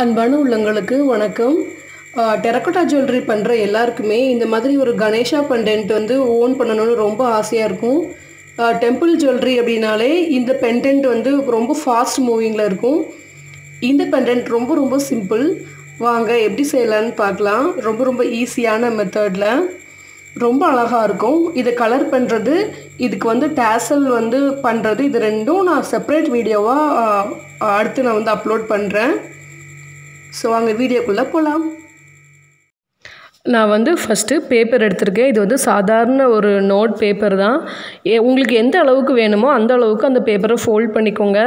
அன்பான உள்ளங்களுக்கு வணக்கம். டெரக்கோட்டா ஜுவல்லரி பண்ணுற எல்லாருக்குமே இந்த மாதிரி ஒரு கணேஷா பெண்டன்ட் வந்து ஓன் பண்ணணும்னு ரொம்ப ஆசையாக இருக்கும். டெம்பிள் ஜுவல்லரி அப்படின்னாலே இந்த பெண்டன்ட் வந்து ரொம்ப ஃபாஸ்ட் மூவிங்கில் இருக்கும். இந்த பெண்டன்ட் ரொம்ப ரொம்ப சிம்பிள் வாங்க எப்படி செய்யலான்னு பார்க்கலாம். ரொம்ப ரொம்ப ஈஸியான மெத்தடில் ரொம்ப அழகாக இருக்கும். இதை கலர் பண்ணுறது இதுக்கு வந்து டேசல் வந்து பண்ணுறது இது ரெண்டும் நான் செப்பரேட் வீடியோவாக அடுத்து நான் வந்து அப்லோட் பண்ணுறேன் ஸோ அங்கே வீடியோக்குள்ளே போகலாம் நான் வந்து ஃபஸ்ட்டு பேப்பர் எடுத்திருக்கேன். இது வந்து சாதாரண ஒரு நோட் பேப்பர் தான். ஏ உங்களுக்கு எந்த அளவுக்கு வேணுமோ அந்த அளவுக்கு அந்த பேப்பரை ஃபோல்ட் பண்ணிக்கோங்க.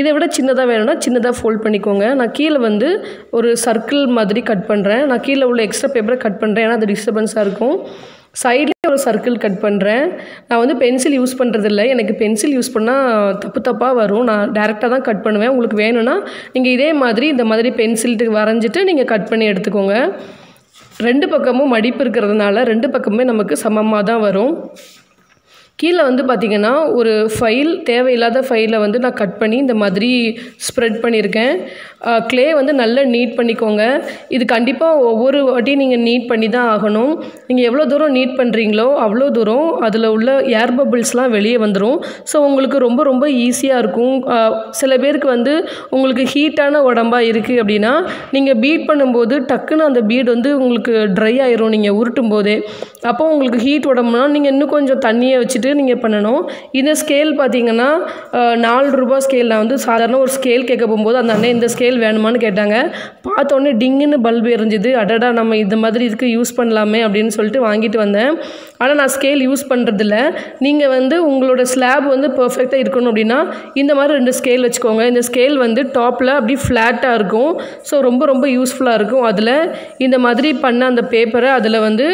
இதை விட சின்னதாக வேணும்னா சின்னதாக ஃபோல்ட் பண்ணிக்கோங்க. நான் கீழே வந்து ஒரு சர்க்கிள் மாதிரி கட் பண்ணுறேன் நான் கீழே உள்ள எக்ஸ்ட்ரா பேப்பரை கட் பண்ணுறேன் ஏன்னா அது டிஸ்டர்பன்ஸாக இருக்கும். சைடில் ஒரு சர்க்கிள் கட் பண்ணுறேன் நான் வந்து பென்சில் யூஸ் பண்ணுறதில்ல எனக்கு பென்சில் யூஸ் பண்ணால் தப்பு தப்பாக வரும். நான் டேரெக்டாக தான் கட் பண்ணுவேன். உங்களுக்கு வேணும்னா நீங்கள் இதே மாதிரி இந்த மாதிரி பென்சில்ட்டு வரைஞ்சிட்டு நீங்கள் கட் பண்ணி எடுத்துக்கோங்க. ரெண்டு பக்கமும் மடிப்பு இருக்கிறதுனால ரெண்டு பக்கமுமே நமக்கு சமமாக தான் வரும். கீழே வந்து பார்த்திங்கன்னா ஒரு ஃபைல் தேவையில்லாத ஃபைலை வந்து நான் கட் பண்ணி இந்த மாதிரி ஸ்ப்ரெட் பண்ணியிருக்கேன். க்ளே வந்து நல்லா நீட் பண்ணிக்கோங்க. இது கண்டிப்பாக ஒவ்வொரு வாட்டியும் நீங்கள் நீட் பண்ணி தான் ஆகணும். நீங்கள் எவ்வளோ தூரம் நீட் பண்ணுறீங்களோ அவ்வளோ தூரம் அதில் உள்ள ஏர் பபிள்ஸ்லாம் வெளியே வந்துடும் ஸோ உங்களுக்கு ரொம்ப ரொம்ப ஈஸியாக இருக்கும். சில பேருக்கு வந்து உங்களுக்கு ஹீட்டான உடம்பாக இருக்குது அப்படின்னா நீங்கள் பீட் பண்ணும்போது டக்குன்னு அந்த பீட் வந்து உங்களுக்கு ட்ரை ஆயிரும். நீங்கள் உருட்டும் போதே அப்போ உங்களுக்கு ஹீட் உடம்புனா நீங்கள் இன்னும் கொஞ்சம் தண்ணியை வச்சுட்டு நீங்கள் பண்ணணும். இந்த ஸ்கேல் பார்த்தீங்கன்னா நாலு ரூபா ஸ்கேல் நான் வந்து சாதாரண ஒரு ஸ்கேல் கேட்க போகும்போது அந்த அண்ணன் இந்த ஸ்கேல் வேணுமான்னு கேட்டாங்க. பார்த்தோன்னே டிங்குன்னு பல்பு எரிஞ்சுது. அடடா நம்ம இந்த மாதிரி இதுக்கு யூஸ் பண்ணலாமே அப்படின்னு சொல்லிட்டு வாங்கிட்டு வந்தேன். ஆனால் நான் ஸ்கேல் யூஸ் பண்ணுறதில்ல நீங்கள் வந்து உங்களோட ஸ்லாப் வந்து பர்ஃபெக்டாக இருக்கணும் அப்படின்னா இந்த மாதிரி ரெண்டு ஸ்கேல் வச்சுக்கோங்க. இந்த ஸ்கேல் வந்து டாப்பில் அப்படி ஃப்ளாட்டாக இருக்கும். ஸோ ரொம்ப ரொம்ப யூஸ்ஃபுல்லாக இருக்கும். அதில் இந்த மாதிரி பண்ண அந்த பேப்பரை அதில் வந்து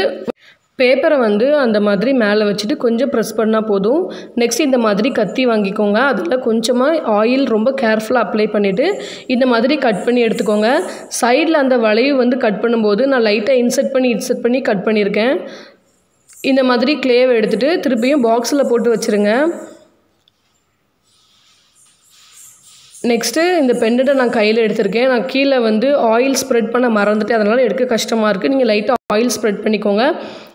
பேப்பரை வந்து அந்த மாதிரி மேலே வச்சுட்டு கொஞ்சம் ப்ரெஸ் பண்ணால் போதும். நெக்ஸ்ட் இந்த மாதிரி கத்தி வாங்கிக்கோங்க. அதில் கொஞ்சமாக ஆயில் ரொம்ப கேர்ஃபுல்லாக அப்ளை பண்ணிவிட்டு இந்த மாதிரி கட் பண்ணி எடுத்துக்கோங்க. சைடில் அந்த வளைவு வந்து கட் பண்ணும்போது நான் லைட்டாக இன்செர்ட் பண்ணி இன்செர்ட் பண்ணி கட் பண்ணியிருக்கேன். இந்த மாதிரி க்ளேவை எடுத்துகிட்டு திருப்பியும் பாக்ஸில் போட்டு வச்சுருங்க. நெக்ஸ்ட்டு இந்த பெண்டை நான் கையில் எடுத்திருக்கேன். நான் கீழே வந்து ஆயில் ஸ்ப்ரெட் பண்ண மறந்துட்டு அதனால் எடுக்க கஷ்டமாக இருக்குது நீங்கள் லைட்டாக ஆயில் ஸ்ப்ரெட் பண்ணிக்கோங்க.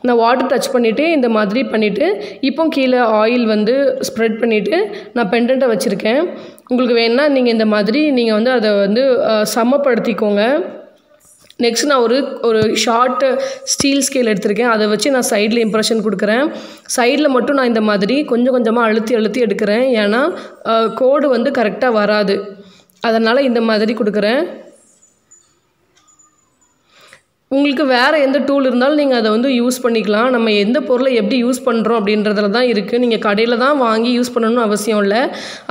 நான் வாட்டர் டச் பண்ணிவிட்டு இந்த மாதிரி பண்ணிவிட்டு இப்போ கீழே ஆயில் வந்து ஸ்ப்ரெட் பண்ணிவிட்டு நான் பெண்டண்ட்டை வச்சுருக்கேன். உங்களுக்கு வேணால் நீங்கள் இந்த மாதிரி நீங்கள் வந்து அதை வந்து சமப்படுத்திக்கோங்க. நெக்ஸ்ட் நான் ஒரு ஒரு ஷார்ட்டு ஸ்டீல் ஸ்கேல் எடுத்திருக்கேன். அதை வச்சு நான் சைடில் இம்ப்ரெஷன் கொடுக்குறேன். சைடில் மட்டும் நான் இந்த மாதிரி கொஞ்சம் கொஞ்சமாக அழுத்தி அழுத்தி எடுக்கிறேன். ஏன்னா கோடு வந்து கரெக்டாக வராது. அதனால் இந்த மாதிரி கொடுக்குறேன். உங்களுக்கு வேறு எந்த டூல் இருந்தாலும் நீங்கள் அதை வந்து யூஸ் பண்ணிக்கலாம். நம்ம எந்த பொருளை எப்படி யூஸ் பண்ணுறோம் அப்படின்றதுல தான் இருக்குது நீங்கள் கடையில் தான் வாங்கி யூஸ் பண்ணணும்னு அவசியம் இல்லை.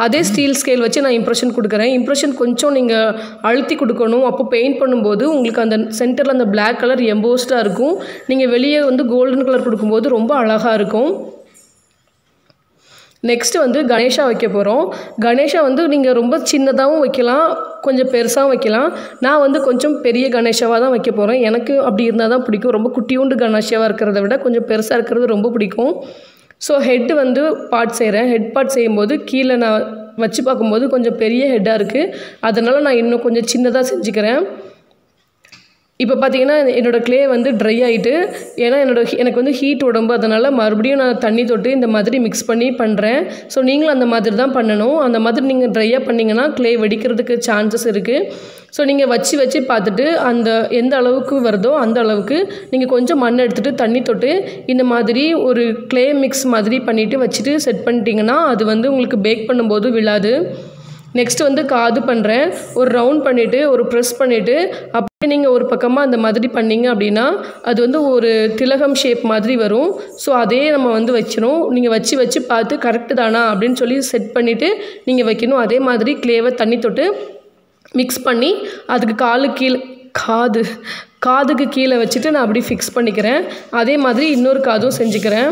அதே ஸ்டீல் ஸ்கேல் வச்சு நான் இம்ப்ரெஷன் கொடுக்குறேன். இம்ப்ரெஷன் கொஞ்சம் நீங்கள் அழுத்தி கொடுக்கணும். அப்போ பெயிண்ட் பண்ணும்போது உங்களுக்கு அந்த சென்டரில் அந்த பிளாக் கலர் எம்போஸ்டாக இருக்கும். நீங்கள் வெளியே வந்து கோல்டன் கலர் கொடுக்கும்போது ரொம்ப அழகாக இருக்கும். நெக்ஸ்ட்டு வந்து கணேஷா வைக்க போகிறோம் கணேஷா வந்து நீங்கள் ரொம்ப சின்னதாகவும் வைக்கலாம் கொஞ்சம் பெருசாகவும் வைக்கலாம். நான் வந்து கொஞ்சம் பெரிய கணேஷாவாக தான் வைக்க போகிறேன் எனக்கு அப்படி இருந்தால் தான் பிடிக்கும். ரொம்ப குட்டியூண்டு கணேஷாவாக இருக்கிறத விட கொஞ்சம் பெருசாக இருக்கிறது ரொம்ப பிடிக்கும். ஸோ ஹெட்டு வந்து பார்ட் செய்கிறேன் ஹெட் பார்ட் செய்யும்போது கீழே நான் வச்சு பார்க்கும்போது கொஞ்சம் பெரிய ஹெட்டாக இருக்குது அதனால் நான் இன்னும் கொஞ்சம் சின்னதாக செஞ்சுக்கிறேன். இப்போ பார்த்தீங்கன்னா என்னோடய க்ளே வந்து ட்ரை ஆகிட்டு ஏன்னா என்னோட எனக்கு வந்து ஹீட் உடம்பு அதனால் மறுபடியும் நான் தண்ணி தொட்டு இந்த மாதிரி மிக்ஸ் பண்ணி பண்ணுறேன் ஸோ நீங்களும் அந்த மாதிரி தான் பண்ணணும். அந்த மாதிரி நீங்கள் ட்ரையாக பண்ணிங்கன்னா க்ளே வெடிக்கிறதுக்கு சான்சஸ் இருக்குது ஸோ நீங்கள் வச்சு வச்சு பார்த்துட்டு அந்த எந்த அளவுக்கு வருதோ அந்த அளவுக்கு நீங்கள் கொஞ்சம் மண் எடுத்துகிட்டு தண்ணி தொட்டு இந்த மாதிரி ஒரு க்ளே மிக்ஸ் மாதிரி பண்ணிவிட்டு வச்சுட்டு செட் பண்ணிட்டீங்கன்னா அது வந்து உங்களுக்கு பேக் பண்ணும்போது விழாது. நெக்ஸ்ட் வந்து காது பண்ணுறேன் ஒரு ரவுண்ட் பண்ணிவிட்டு ஒரு ப்ரெஸ் பண்ணிவிட்டு அப்படியே நீங்கள் ஒரு பக்கமாக அந்த மாதிரி பண்ணிங்க அப்படின்னா அது வந்து ஒரு திலகம் ஷேப் மாதிரி வரும். ஸோ அதே நம்ம வந்து வச்சிடும் நீங்கள் வச்சு வச்சு பார்த்து கரெக்டு தானா அப்படின்னு சொல்லி செட் பண்ணிவிட்டு நீங்கள் வைக்கணும். அதே மாதிரி கிளேவை தண்ணி தொட்டு மிக்ஸ் பண்ணி அதுக்கு காலு கீழே காது காதுக்கு கீழே வச்சுட்டு நான் அப்படி ஃபிக்ஸ் பண்ணிக்கிறேன். அதே மாதிரி இன்னொரு காதும் செஞ்சுக்கிறேன்.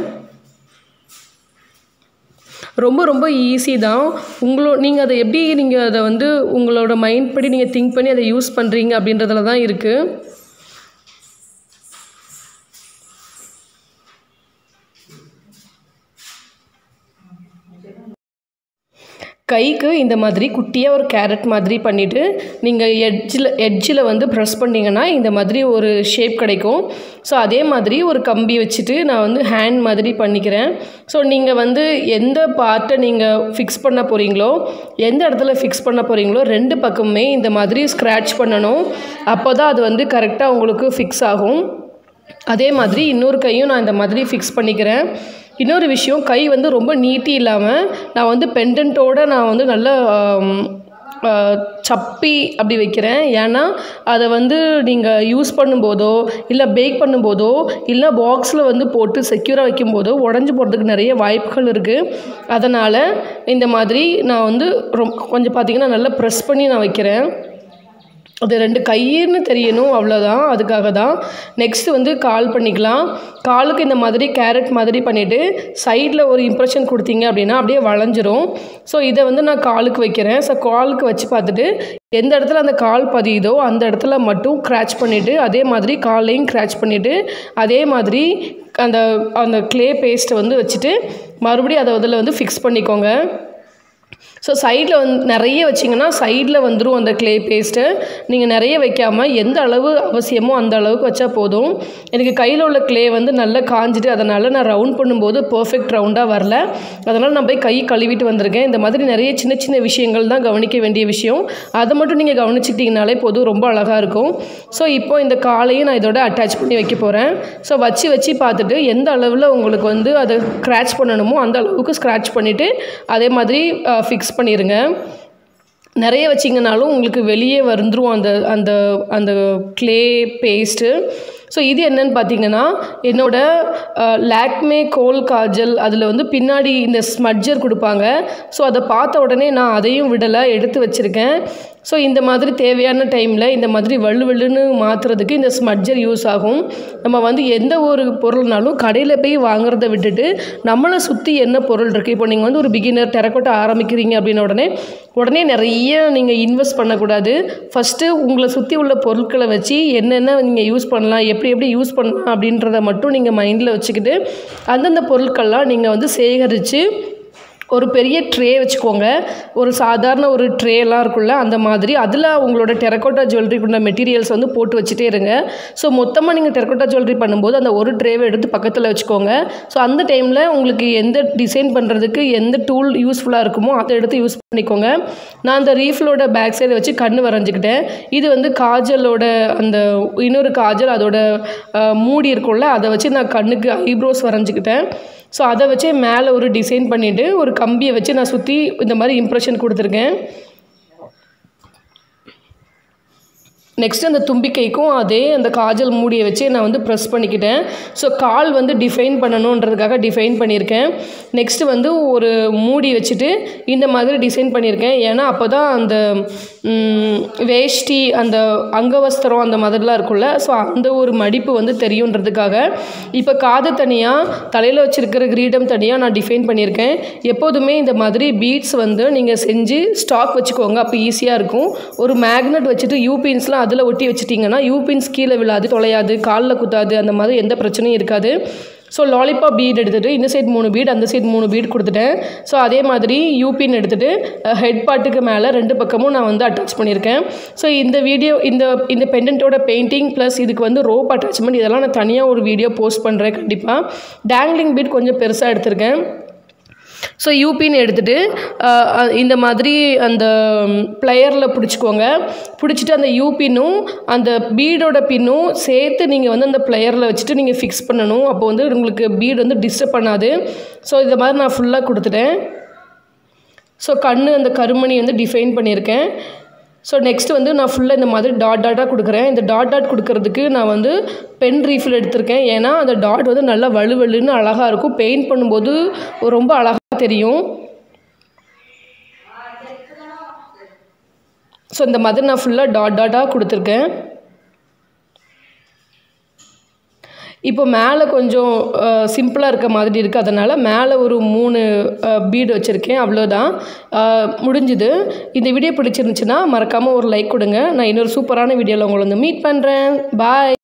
ரொம்ப ரொம்ப ஈஸி தான். உங்களோ நீங்கள் அதை எப்படி நீங்கள் அதை வந்து உங்களோட மைண்ட் படி நீங்கள் திங்க் பண்ணி அதை யூஸ் பண்ணுறீங்க அப்படின்றதுல தான் இருக்குது கைக்கு இந்த மாதிரி குட்டியாக ஒரு கேரட் மாதிரி பண்ணிவிட்டு நீங்கள் எட்ஜில் எட்ஜில் வந்து ப்ரெஸ் பண்ணிங்கன்னா இந்த மாதிரி ஒரு ஷேப் கிடைக்கும். ஸோ அதே மாதிரி ஒரு கம்பி வச்சுட்டு நான் வந்து ஹேண்ட் மாதிரி பண்ணிக்கிறேன். ஸோ நீங்கள் வந்து எந்த பார்ட்டை நீங்கள் ஃபிக்ஸ் பண்ண போகிறீங்களோ எந்த இடத்துல ஃபிக்ஸ் பண்ண போகிறீங்களோ ரெண்டு பக்கமுமே இந்த மாதிரி ஸ்க்ராட்ச் பண்ணணும். அப்போ தான் அது வந்து கரெக்டாக உங்களுக்கு ஃபிக்ஸ் ஆகும். அதே மாதிரி இன்னொரு கையும் நான் இந்த மாதிரி ஃபிக்ஸ் பண்ணிக்கிறேன். இன்னொரு விஷயம் கை வந்து ரொம்ப நீட்டி இல்லாமல் நான் வந்து பெண்டன்ட்டோடு நான் வந்து நல்ல சப்பி அப்படி வைக்கிறேன். ஏன்னா அதை வந்து நீங்கள் யூஸ் பண்ணும்போதோ இல்லை பேக் பண்ணும்போதோ இல்லை பாக்ஸில் வந்து போட்டு செக்யூராக வைக்கும்போதோ உடஞ்சி போகிறதுக்கு நிறைய வாய்ப்புகள் இருக்குது அதனால் இந்த மாதிரி நான் வந்து ரொம் கொஞ்சம் பார்த்திங்கன்னா நல்லா ப்ரெஸ் பண்ணி நான் வைக்கிறேன். அது ரெண்டு கையின்னு தெரியணும் அவ்வளோதான் அதுக்காக தான் நெக்ஸ்ட் வந்து கால் பண்ணிக்கலாம். காலுக்கு இந்த மாதிரி கேரட் மாதிரி பண்ணிவிட்டு சைடில் ஒரு இம்ப்ரெஷன் கொடுத்தீங்க அப்படின்னா அப்படியே வளைஞ்சிரும். ஸோ இதை வந்து நான் காலுக்கு வைக்கிறேன். ஸோ காலுக்கு வச்சு பார்த்துட்டு எந்த இடத்துல அந்த கால் பதியுதோ அந்த இடத்துல மட்டும் க்ராச் பண்ணிவிட்டு அதே மாதிரி காலையும் க்ராச் பண்ணிவிட்டு அதே மாதிரி அந்த அந்த க்ளே பேஸ்ட்டை வந்து வச்சுட்டு மறுபடியும் அதை அதில் வந்து ஃபிக்ஸ் பண்ணிக்கோங்க. ஸோ சைடில் வந்து நிறைய வச்சிங்கன்னா சைடில் வந்துடும் அந்த க்ளே பேஸ்ட்டு நீங்கள் நிறைய வைக்காமல் எந்த அளவு அவசியமோ அந்த அளவுக்கு வச்சா போதும். எனக்கு கையில் உள்ள க்ளே வந்து நல்லா காஞ்சிட்டு அதனால் நான் ரவுண்ட் பண்ணும்போது பர்ஃபெக்ட் ரவுண்டாக வரல. அதனால் நான் போய் கை கழுவிட்டு வந்திருக்கேன். இந்த மாதிரி நிறைய சின்ன சின்ன விஷயங்கள் தான் கவனிக்க வேண்டிய விஷயம். அதை மட்டும் நீங்கள் கவனிச்சிட்டிங்கனாலே போதும் ரொம்ப அழகாக இருக்கும். ஸோ இப்போ இந்த காலையும் நான் இதோட அட்டாச் பண்ணி வைக்க போகிறேன் ஸோ வச்சு வச்சு பார்த்துட்டு எந்த அளவில் உங்களுக்கு வந்து அதை ஸ்க்ராட்ச் பண்ணணுமோ அந்த அளவுக்கு ஸ்க்ராட்ச் பண்ணிவிட்டு அதே மாதிரி ஃபிக்ஸ் பண்ணிடுங்க நிறைய வச்சிங்கனாலும் உங்களுக்கு வெளியே வந்துடும் அந்த அந்த அந்த க்ளே பேஸ்ட்டு ஸோ இது என்னன்னு பார்த்தீங்கன்னா என்னோட லாக்மே கோல் காஜல் அதில் வந்து பின்னாடி இந்த ஸ்மட்ஜர் கொடுப்பாங்க. ஸோ அதை பார்த்த உடனே நான் அதையும் விடலை எடுத்து வச்சுருக்கேன். ஸோ இந்த மாதிரி தேவையான டைமில் இந்த மாதிரி வள்ளு வள்ளுன்னு மாற்றுறதுக்கு இந்த ஸ்மட்ஜர் யூஸ் ஆகும். நம்ம வந்து எந்த ஒரு பொருள்னாலும் கடையில் போய் வாங்குறத விட்டுட்டு நம்மளை சுற்றி என்ன பொருள் இருக்குது இப்போ நீங்கள் வந்து ஒரு பிகினர் டெரக்கோட்டை ஆரம்பிக்கிறீங்க அப்படின்ன உடனே உடனே நிறைய நீங்கள் இன்வெஸ்ட் பண்ணக்கூடாது. ஃபஸ்ட்டு உங்களை சுற்றி உள்ள பொருட்களை வச்சு என்னென்ன நீங்கள் யூஸ் பண்ணலாம் எப்படி எப்படி யூஸ் பண்ணலாம் அப்படின்றத மட்டும் நீங்கள் மைண்டில் வச்சுக்கிட்டு அந்தந்த பொருட்கள்லாம் நீங்கள் வந்து சேகரித்து ஒரு பெரிய ட்ரே வச்சுக்கோங்க. ஒரு சாதாரண ஒரு ட்ரேலாம் இருக்குல்ல அந்த மாதிரி. அதில் உங்களோட டெரக்கோட்டா ஜுவல்லரிக்குள்ள மெட்டீரியல்ஸ் வந்து போட்டு வச்சுட்டே இருங்க. ஸோ மொத்தமாக நீங்கள் டெரக்கோட்டா ஜுவல்லரி பண்ணும்போது அந்த ஒரு ட்ரேவை எடுத்து பக்கத்தில் வச்சுக்கோங்க. ஸோ அந்த டைமில் உங்களுக்கு எந்த டிசைன் பண்ணுறதுக்கு எந்த டூல் யூஸ்ஃபுல்லாக இருக்குமோ அதை எடுத்து யூஸ் பண்ணிக்கோங்க. நான் அந்த ரீஃபிலோட பேக் சைடு வச்சு கண் வரைஞ்சிக்கிட்டேன். இது வந்து காஜலோட அந்த இன்னொரு காஜல் அதோட மூடி இருக்கும்ல அதை வச்சு நான் கண்ணுக்கு ஐப்ரோஸ் வரைஞ்சிக்கிட்டேன். ஸோ அதை வச்சே மேலே ஒரு டிசைன் பண்ணிவிட்டு ஒரு கம்பியை வச்சு நான் சுற்றி இந்த மாதிரி இம்ப்ரெஷன் கொடுத்துருக்கேன். நெக்ஸ்ட் அந்த தும்பிக்கைக்கும் அதே அந்த காஜல் மூடியை வச்சு நான் வந்து ப்ரெஸ் பண்ணிக்கிட்டேன். ஸோ கால் வந்து டிஃபைன் பண்ணணுன்றதுக்காக டிஃபைன் பண்ணியிருக்கேன். நெக்ஸ்ட் வந்து ஒரு மூடி வச்சுட்டு இந்த மாதிரி டிசைன் பண்ணியிருக்கேன். ஏன்னா அப்போ தான் அந்த வேஷ்டி அந்த அங்கவஸ்திரம் அந்த மாதிரிலாம் இருக்கும்ல. ஸோ அந்த ஒரு மடிப்பு வந்து தெரியுன்றதுக்காக இப்போ காது தனியாக தலையில் வச்சுருக்கிற கிரீடம் தனியாக நான் டிஃபைன் பண்ணியிருக்கேன். எப்போதுமே இந்த மாதிரி பீட்ஸ் வந்து நீங்கள் செஞ்சு ஸ்டாக் வச்சுக்கோங்க. அப்போ ஈஸியாக இருக்கும். ஒரு மேக்னெட் வச்சுட்டு யூபின்ஸ்லாம் அதில் ஒட்டி வச்சிட்டிங்கன்னா யூபின்ஸ் கீழே விழாது தொலையாது காலில் குத்தாது அந்த மாதிரி எந்த பிரச்சனையும் இருக்காது. ஸோ லாலிபாப் பீட் எடுத்துகிட்டு இந்த சைடு மூணு பீட் அந்த சைடு மூணு பீட் கொடுத்துட்டேன். ஸோ அதே மாதிரி யூபின் எடுத்துகிட்டு ஹெட் பாட்டுக்கு மேலே ரெண்டு பக்கமும் நான் வந்து அட்டாச் பண்ணியிருக்கேன். ஸோ இந்த வீடியோ இந்த இந்த பெண்டன்ட்டோட பெயிண்டிங் ப்ளஸ் இதுக்கு வந்து ரோப் அட்டாச்மெண்ட் இதெல்லாம் நான் தனியாக ஒரு வீடியோ போஸ்ட் பண்ணுறேன் கண்டிப்பாக டேங்லிங் பீட் கொஞ்சம் பெருசாக எடுத்திருக்கேன். ஸோ யூபின்னு எடுத்துகிட்டு இந்த மாதிரி அந்த பிளேயரில் பிடிச்சிக்கோங்க. பிடிச்சிட்டு அந்த யூபின்னும் அந்த பீடோட பின்னும் சேர்த்து நீங்கள் வந்து அந்த பிளேயரில் வச்சுட்டு நீங்கள் ஃபிக்ஸ் பண்ணணும். அப்போ வந்து உங்களுக்கு பீடு வந்து டிஸ்டர்ப் பண்ணாது. ஸோ இந்த மாதிரி நான் ஃபுல்லாக கொடுத்துட்டேன். ஸோ கண் அந்த கருமணி வந்து டிஃபைன் பண்ணியிருக்கேன். ஸோ நெக்ஸ்ட் வந்து நான் ஃபுல்லாக இந்த மாதிரி டாட் டாட்டாக கொடுக்குறேன். இந்த டாட் டாட் கொடுக்கறதுக்கு நான் வந்து பென் ரீஃபில் எடுத்திருக்கேன். ஏன்னா அந்த டாட் வந்து நல்லா வலுவலுன்னு அழகாக இருக்கும். பெயிண்ட் பண்ணும்போது ரொம்ப அழகாக தெரியும். ஸோ இந்த மாதிரி நான் ஃபுல்லாக டாட் டாட்டாக கொடுத்துருக்கேன். இப்போ மேலே கொஞ்சம் சிம்பிளாக இருக்க மாதிரி இருக்குது அதனால் மேலே ஒரு மூணு பீடு வச்சுருக்கேன். அவ்வளோதான் முடிஞ்சுது. இந்த வீடியோ பிடிச்சிருந்துச்சுன்னா மறக்காமல் ஒரு லைக் கொடுங்க. நான் இன்னொரு சூப்பரான வீடியோவில் உங்களை வந்து மீட் பண்ணுறேன் பாய்